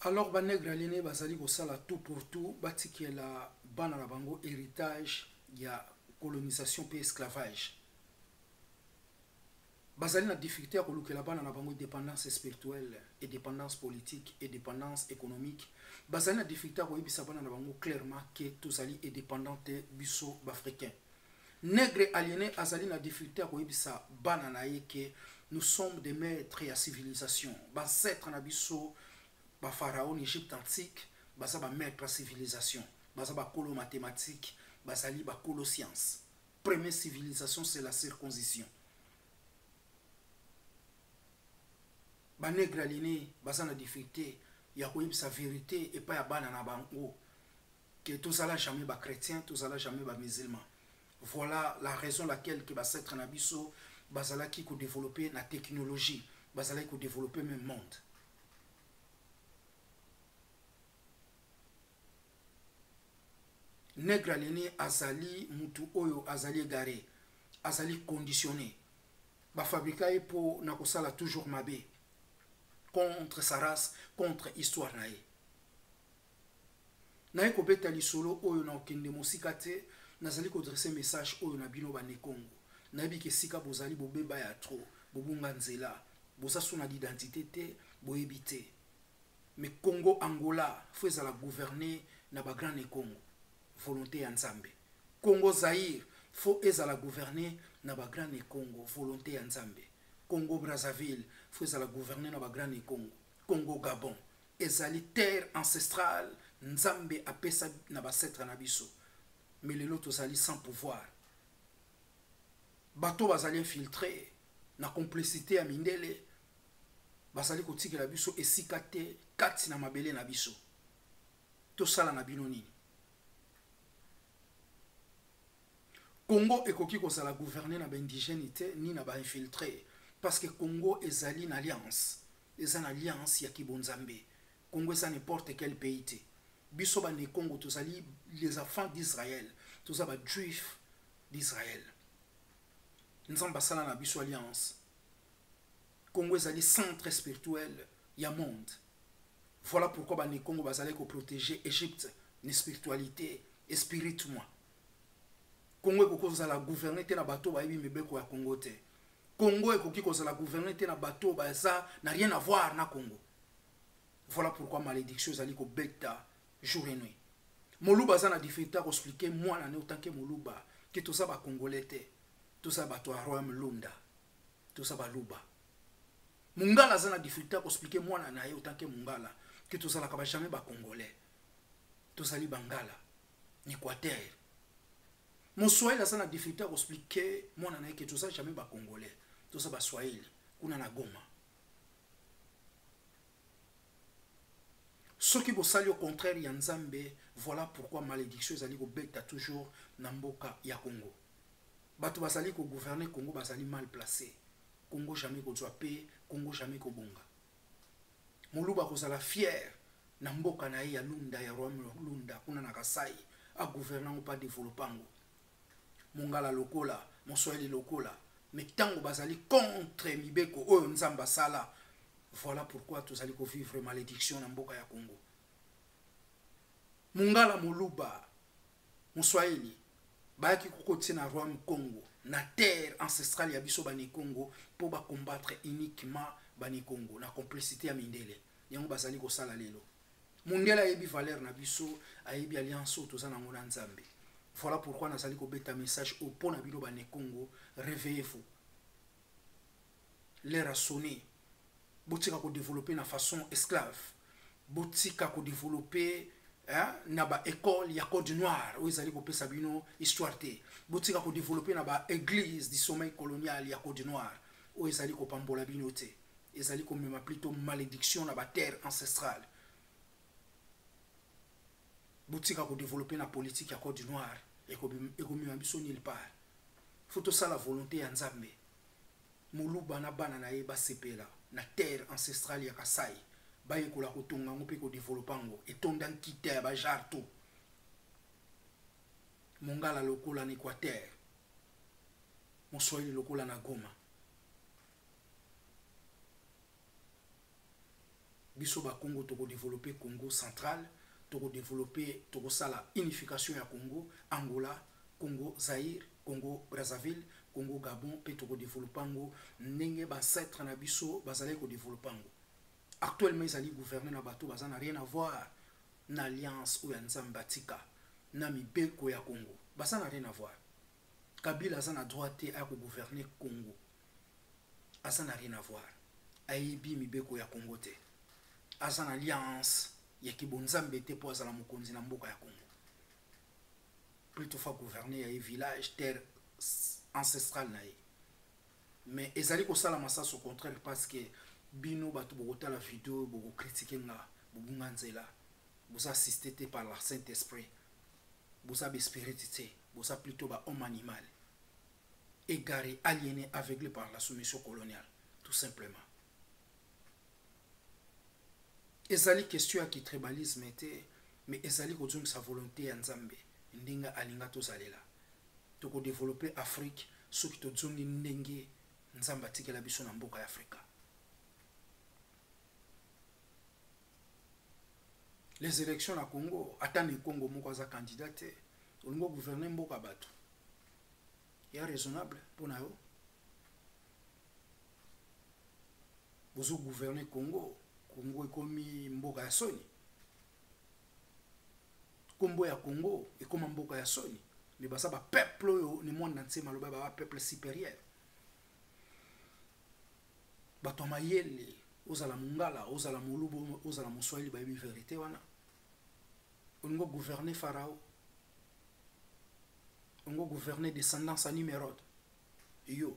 alors banegre aliene bazali kosala tout pour tout batikela bana na bango héritage ya colonisation mpe esclavage bazali na difficulté ya kolukela bana na bango dépendance spirituelle et dépendance politique et dépendance économique bazali na difficulté ya koyebisa bana na bango clairement ke tozali edépendant te biso baafricain Negre aliene azali na difficulté ya koyebisa bana na ye ke nous sommes des maîtres ya civilisation bancetre na biso bapharaon egypte antique baza bamaître ya civilisation baza bakolo mathématique bazali bakolo science première civilisation c'est la circoncision banegre aline baza na difficulté ya koyebisa verité epai ya bana na bango que tozala jamais ba chrétiens tozala jamais ba musulmans voilà la raison laquelle que bacetre na biso bazalaki kodeveloppe na technologie bazalaki kodeveloppe même monde negre aleni azali mutu oyo azali egare azali conditionné bafabrika ye mpo na kosala toujours mabe contre sa race contre histoire na ye naye kobeta lisolo oyo na okende mosika te nazali kodresse message oyo na bino banekongo nayebi ke esika bozali bobeba ya tro bobunga nzela boza so na d'identité te boyebi te me congo angola fo ezala gouverne na bagrand nekongo volonté ya nzambe congo zaire fo ezala gouverne na bagrand nekongo volonté ya nzambe congo brazzaville fo ezala gouverne na bagrand nekongo congo gabon ezali terre ancestrale nzambe apesa na basetre na biso mais lelo tozali sans pouvoir bato bazali infiltre na complicité ya mindele bazali kotikela biso esika te kati na mabele na biso tosala na bino nini congo ekoki kozala gouverne na baindigène te ni na bainfiltre parce que congo ezali na alliance Eza na alliance ya kibonzambe. Congo eza n'importe quel pays te. Biso ba ne Congo tozali les enfants d'Israël. Toza ba juifs d'Israël. Nzambe asala na biso alliance. Congo ezali centre spirituel ya monde. Voilà pourquoi ba ne Congo bazali ko protéger Égypte, ni spiritualité, et spiritement. Congo ekoki kozala gouverner te na bato bayebi mibeko ya Congo te. Congo ekoki kozala gouverne te na bato baza na rien à voir na Congo. Voilà pourquoi malédiction ezali kobeta jour et nuit. Moluba aza na difficulté à expliquer moi na ne autant que Moluba que toza ba Congolais te. Toza bato ya Royaume Lunda. Toza ba Luba. Mungala aza na difficulté à expliquer moi na ye autant que Mungala que tozalaka ba jamais ba Congolais. Tozali Bangala, Equateur. Moswahili aza na difficulté ya koexplike mwana na ye ke toza jamais ba congolais toza ba swahili kuna na goma soki bosali au contraire ya nzambe voilà pourquoi malédiction ezali kobeta toujours na mboka ya congo bato bazali kogouverne congo bazali mal place congo jamais kozwa pe congo jamais kobonga moluba akozala fier na mboka na ye ya lunda ya royaume ya lunda kuna na kasai agouverne yango mpe adevelope yango mongala lokola moswahili lokola me ntango bazali contre mibeko oyo nzambe asala voilà pourquoi tozali kovivre malédiction na mboka ya congo mongala moluba Muswahili bayaki kokotisa na roi mukongo na terre ancestrale ya biso banikongo mpo bacombattre uniquement banikongo na complicité ya mindele yango bazali kosala lelo mondele ayebi valeur na biso ayebi alliance oyo toza nango na nzambe voilà pourquoi nazali kobeta message oyo mpo na bino banikongo réveillez vous l'heure a sonne botika ko développer na façon esclave botika ko développer hein, na ba école ya code noir oyo ezali kopesa bino histoire te botika ko développer na ba église du sommeil colonial ya code noir oyo ezali kopambola bino te ezali komema plutôt malédiction na ba terre ancestrale botika ko développer na politique ya code noir ekomema biso nulle part faut tosala volonté ya nzambe muluba na bana na ye basepela na terre ancestrale ya kasai bayekola kotonga yango mpe kodevelopa yango etonda nkita ya bajar to mongala lokola na equateur moswahili lokola na goma biso ba Congo toko développer Congo central toko développer toko sala unification ya Congo Angola Congo Zaire Congo Brazzaville Congo Gabon pe toko développer ngo ndenge ba ancêtre na biso bazali ko développer ngo actuellement ezali gouverner na bato baza na rien à voir na alliance oyo ya Nzambe batika na mibeko ya Congo baza na rien à voir kabila aza na droit te aya kogouverne congo aza na rien avoir ayebi mibeko ya congo te aza na alliance ya kibonzambe te mpo azala mokonzi na mboka ya congo plutôt fa gouverne ya ye village terre ancestrale na ye mais ezali kosala masasi au contraire parce que bino bato bokotala video bokokritike nga bobunga nzela boza assiste te par la saint esprit boza baespiriti te boza plutôt bahomme animal égaré aliéné aveuglé par la soumission coloniale tout simplement ezali question ya kitribalisme te mais ezali kozongisa volonté ya nzambe ndenge alinga tozalela tokodeveloppe afrique soki tozongi ndenge nzambe atikela biso na mboka ya afrika les élections na congo ata na ekongo moko aza candidat te olingi ogouverne mboka bato ya raisonnable mpo na yo bozogouverne congo congo ekomi mboka ya soni nkombo ya congo ekoma mboka ya soni me baza bapeuple oyo ne monde na nse maloba baba peuple supérieur bato ya mayele ozala mongala ozala molubu ozala moswahili bayebi verité wana olingo gouverne farao ongo gouverne descendance ya nimerode yo